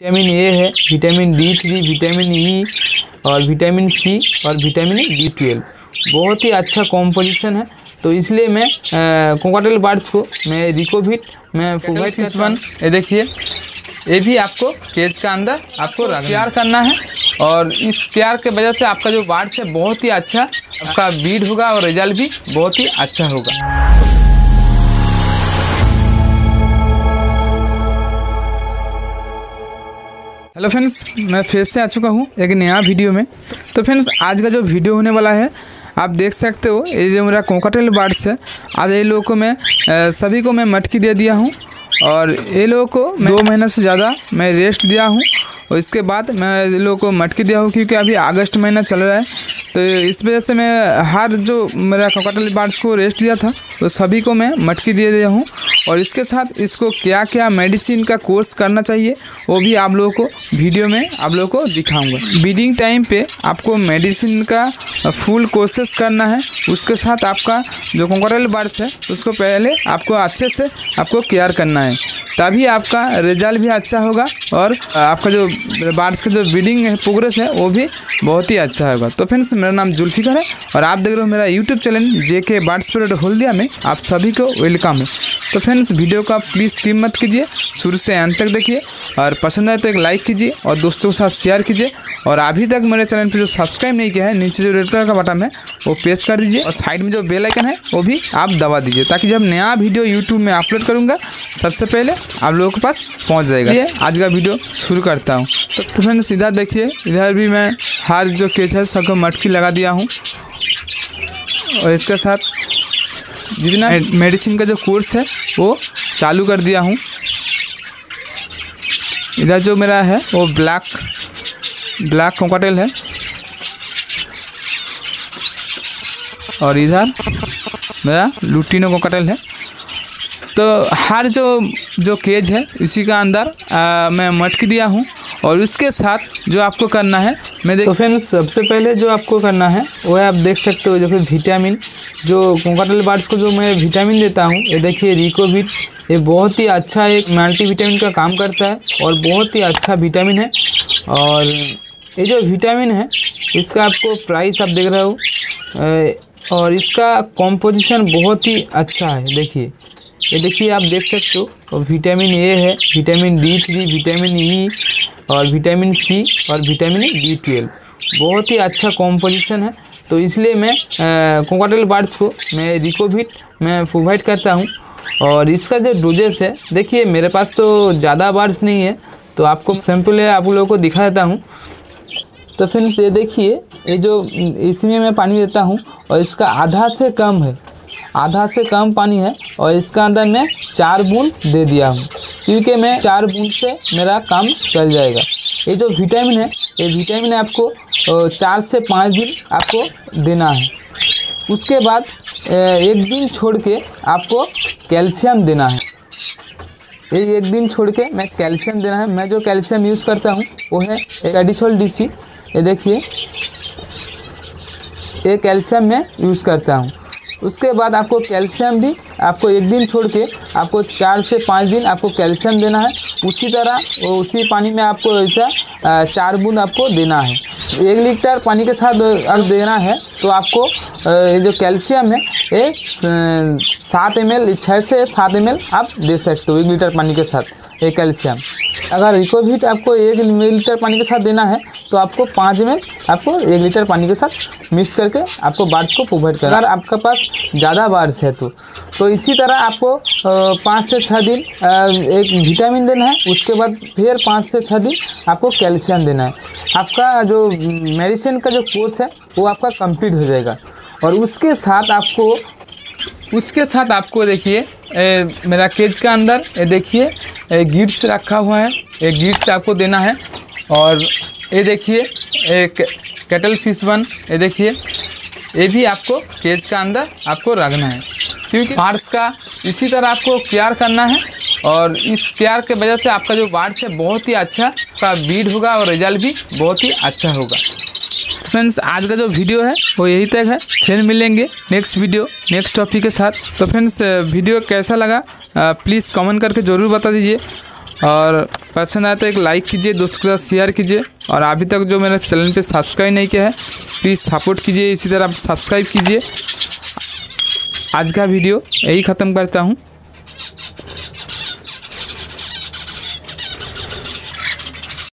Vitamin A है vitamin D three vitamin E और vitamin सी और विटामिन बी ट्वेल्व बहुत ही अच्छा कॉम्पोजिशन है। तो इसलिए मैं कोकाटेल बार्ड्स को मैं रिकोविट मैं फोगाइट वन ये देखिए ये भी आपको केज का अंदर आपको केयर करना है और इस केयर के वजह से आपका जो बार्ड्स है बहुत ही अच्छा आपका बीड होगा और रिज़ल्ट भी बहुत ही अच्छा होगा। हेलो फ्रेंड्स मैं फिर से आ चुका हूँ एक नया वीडियो में। तो फ्रेंड्स आज का जो वीडियो होने वाला है, आप देख सकते हो, ये जो मेरा कोकाटेल बार्ड्स है आज ये लोगों को मैं सभी को मैं मटकी दे दिया हूँ और ये लोगों को मैं दो महीने से ज़्यादा मैं रेस्ट दिया हूँ और इसके बाद मैं ये लोगों को मटकी दिया हूँ क्योंकि अभी अगस्त महीना चल रहा है। तो इस वजह से मैं हर जो मेरा कोकाटेल बार्ड्स को रेस्ट दिया था तो सभी को मैं मटकी दे दिया हूँ और इसके साथ इसको क्या क्या मेडिसिन का कोर्स करना चाहिए, वो भी आप लोगों को वीडियो में आप लोगों को दिखाऊँगा। ब्रीडिंग टाइम पे आपको मेडिसिन का फुल कोर्सेस करना है। उसके साथ आपका जो कंकरल बर्ड्स है, उसको पहले आपको अच्छे से आपको केयर करना है। तभी आपका रिज़ल्ट भी अच्छा होगा और आपका जो बर्ड्स का जो ब्रीडिंग है, प्रोग्रेस है, वो भी बहुत ही अच्छा होगा। तो फ्रेंड्स, मेरा नाम जुल्फिकर है और आप देख रहे हो मेरा यूट्यूब चैनल जे के बर्ड्स पीरियड होल्डिया में आप सभी को वेलकम है। तो फ्रेंड्स, वीडियो को प्लीज़ स्किप मत कीजिए, शुरू से अंत तक देखिए और पसंद आए तो एक लाइक कीजिए और दोस्तों के साथ शेयर कीजिए और अभी तक मेरे चैनल पर जो सब्सक्राइब नहीं किया है, नीचे जो रेड कलर का बटन है, वो प्रेस कर दीजिए और साइड में जो बेल आइकन है, वो भी आप दबा दीजिए ताकि जब नया वीडियो यूट्यूब में अपलोड करूँगा सबसे पहले आप लोगों के पास पहुँच जाएगा। ये। आज का वीडियो शुरू करता हूँ। तो फ्रेंड्स सीधा देखिए इधर भी मैं हर जो केच है सबको मटकी लगा दिया हूँ। और इसके साथ जितना मेडिसिन का जो कोर्स है वो चालू कर दिया हूँ। इधर जो मेरा है वो ब्लैक ब्लैक कोकाटेल है। और इधर मेरा लुटीनो कोकाटेल है। तो हर जो जो केज है उसी का अंदर आ, मैं मटकी दिया हूँ और उसके साथ जो आपको करना है मैं देख तो फ्रेंड्स सबसे पहले जो आपको करना है वो है आप देख सकते हो देखो विटामिन जो कोकाटल बार्ड्स को जो मैं विटामिन देता हूँ ये देखिए रिकोविट ये बहुत ही अच्छा एक मल्टी विटामिन का काम करता है और बहुत ही अच्छा विटामिन है। और ये जो विटामिन है इसका आपको प्राइस आप देख रहे हो और इसका कॉम्पोजिशन बहुत ही अच्छा है देखिए। ये देखिए आप देख सकते हो विटामिन ए है vitamin D three vitamin E और विटामिन सी और विटामिन बी ट्वेल्व बहुत ही अच्छा कॉम्पोजिशन है। तो इसलिए मैं कोकाटेल बार्ड्स को मैं रिकोविट मैं प्रोवाइड करता हूँ। और इसका जो डोजेस है, देखिए मेरे पास तो ज़्यादा बार्ड्स नहीं है तो आपको सैंपल है, आप लोगों को दिखा देता हूँ। तो फ्रेंड्स ये देखिए, ये जो, इसमें मैं पानी देता हूँ, और इसका आधा से कम है। आधा से कम पानी है और इसका अंदर मैं चार बूंद दे दिया हूँ, क्योंकि मैं चार बूंद से मेरा काम चल जाएगा। ये जो विटामिन है, ये विटामिन आपको चार से पाँच दिन आपको देना है। उसके बाद एक दिन छोड़ के आपको कैल्शियम देना है। ये एक दिन छोड़ के मैं कैल्शियम देना है। मैं जो कैल्शियम यूज़ करता हूँ, वो है एडिसोल डीसी। ये देखिए, ये कैल्शियम मैं यूज़ करता हूँ। उसके बाद आपको कैल्शियम भी, आपको एक दिन छोड़ के, आपको चार से पाँच दिन आपको कैल्शियम देना है। उसी तरह उसी पानी में आपको ऐसा चार बूंद आपको देना है। एक लीटर पानी के साथ अगर देना है। तो आपको ये जो कैल्शियम है, ये सात एम एल छः से सात एम एल आप दे सकते हो एक लीटर पानी के साथ, ये कैल्शियम। अगर रिकोविट आपको एक लीटर पानी के साथ देना है तो आपको पाँच एम आपको एक लीटर पानी के साथ मिक्स करके आपको बार्ड्स को प्रोवाइड करना अगर आपका पास ज़्यादा बार्ड्स है तो तो इसी तरह आपको पाँच से छः दिन एक विटामिन देना है, उसके बाद फिर पाँच से छः दिन आपको कैल्शियम देना है। आपका जो मेडिसिन का जो कोर्स है वो आपका कंप्लीट हो जाएगा। और उसके साथ आपको, उसके साथ आपको देखिए मेरा केज का अंदर ये देखिए गिट्स रखा हुआ है। ये गिट्स आपको देना है। और ये देखिए एक कैटल फ़िश वन ये देखिए ये भी आपको केज का अंदर आपको रखना है। क्योंकि बार्ड्स का इसी तरह आपको केयर करना है। और इस केयर के वजह से आपका जो बार्ड्स है, बहुत ही अच्छा का बीड होगा और रिज़ल्ट भी बहुत ही अच्छा होगा। फ्रेंड्स आज का जो वीडियो है, वो यही तक है। फिर मिलेंगे नेक्स्ट वीडियो नेक्स्ट टॉपिक के साथ। तो फ्रेंड्स वीडियो कैसा लगा? प्लीज़ कमेंट करके ज़रूर बता दीजिए। और पसंद आया तो एक लाइक कीजिए, दोस्तों के साथ शेयर कीजिए। और अभी तक जो मेरे चैनल पे सब्सक्राइब नहीं किया है प्लीज़ सपोर्ट कीजिए। इसी तरह आप सब्सक्राइब कीजिए। आज का वीडियो यही ख़त्म करता हूँ।